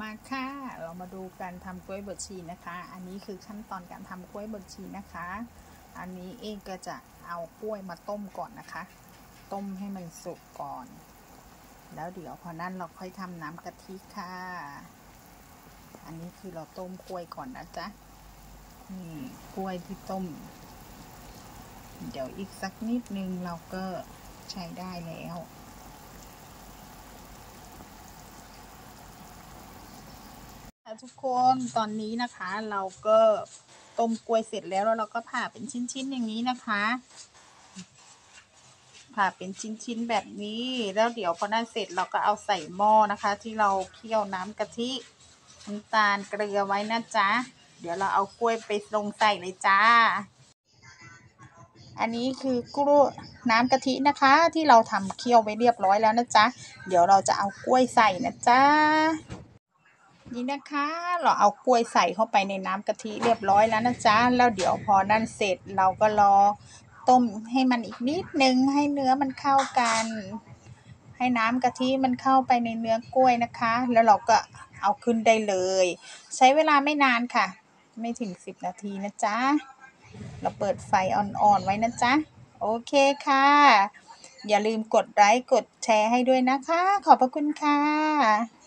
มาค่ะ เรามาดูการทำกล้วยบดชีนะคะ อันนี้คือขั้นตอนการทำกล้วยบดชีนะคะ อันนี้เองก็จะเอากล้วยมาต้มก่อนนะคะ ต้มให้มันสุกก่อน แล้วเดี๋ยวพอนั้นเราค่อยทำน้ำกะทิค่ะ อันนี้คือเราต้มกล้วยก่อนนะจ๊ะนี่กล้วยที่ต้ม เดี๋ยวอีกสักนิดนึงเราก็ใช้ได้แล้ว ค่ะ ทุกคนตอนนี้นะคะ เราก็ต้มกล้วยเสร็จแล้วแล้วเราก็ผ่าเป็นชิ้นๆอย่างนี้นะคะ ผ่าเป็นชิ้นๆแบบนี้แล้วเดี๋ยวพอนั้นเสร็จเราก็เอาใส่หม้อนะคะ ที่เราเคี่ยวน้ำกะทิน้ำตาลเกลือไว้นะจ๊ะเดี๋ยวเราเอากล้วยไปลงใส่เลยจ้า อันนี้คือกล้วยน้ำกะทินะคะ ที่เราทำเคี่ยวไว้เรียบร้อยแล้วนะจ๊ะเดี๋ยวเราจะเอากล้วยใส่นะจ๊ะ นี่นะคะ เราเอากล้วยใส่เข้าไปในน้ำกะทิเรียบร้อยแล้วนะจ๊ะ แล้วเดี๋ยวพอนั่นเสร็จเราก็รอต้มให้มันอีกนิดนึงให้เนื้อมันเข้ากัน ให้น้ำกะทิมันเข้าไปในเนื้อกล้วยนะคะ แล้วเราก็เอาขึ้นได้เลย ใช้เวลาไม่นานค่ะ ไม่ถึงสิบนาทีนะจ๊ะ เราเปิดไฟอ่อนๆไว้นะจ๊ะ โอเคค่ะ อย่าลืมกดไลค์กดแชร์ให้ด้วยนะคะ ขอบพระคุณค่ะ